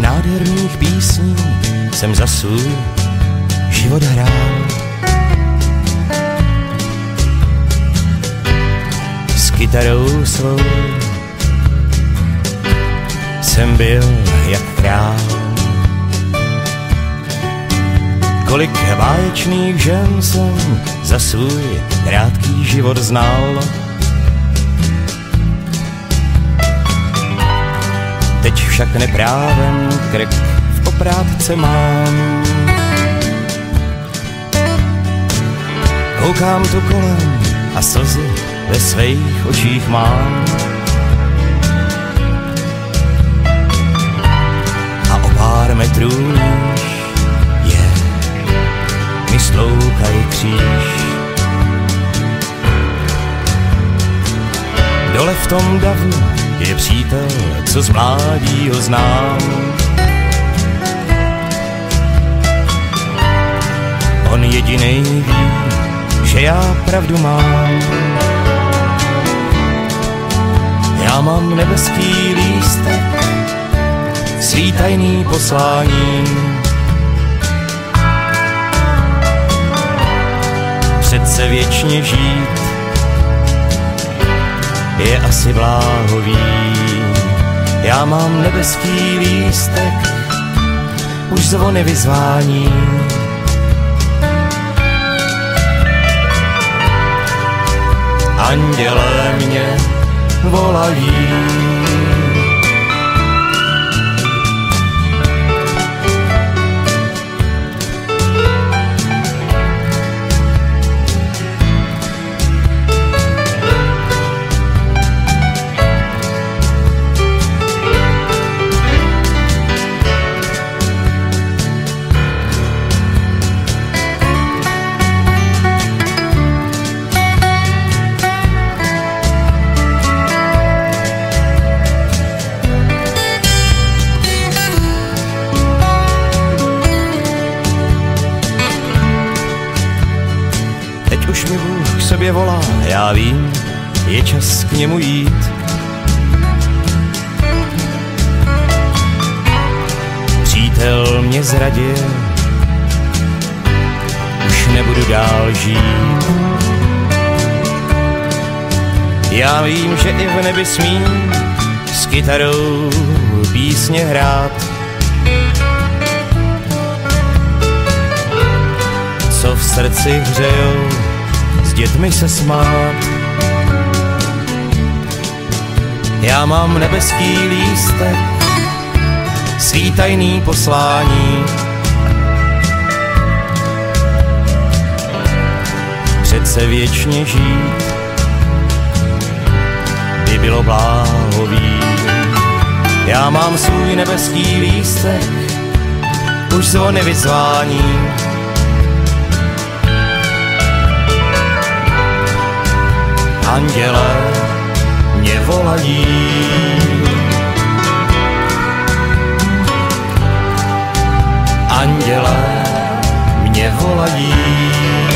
nádherných písní jsem za svůj život hrál. S kytarou svou jsem byl jak král. Kolik báječných žen jsem za svůj krátký život znal. Teď však neprávem krk v oprátce mám. Koukám tu kolem a slzy ve svých očích mám. A o pár metrů níž je mi stloukaj kříž. Dole v tom davu je přítel, co z mládí ho znám. On jedinej ví, že já pravdu mám. Já mám nebeský lístek, svý tajný poslání. Přece věčně žít je asi bláhový. Já mám nebeský lístek, už zvony vyzvání. Anděle mě volají. Sobě volá, já vím, je čas k němu jít. Přítel mě zradil, už nebudu dál žít. Já vím, že i v nebi smím s kytarou písně hrát. Co v srdci hřejou, s dětmi se smát. Já mám nebeský lístek, svý tajný poslání. Přece věčně žít by bylo bláhový. Já mám svůj nebeský lístek, už zvony vyzvání. Anděle mě volají. Anděle mě volají.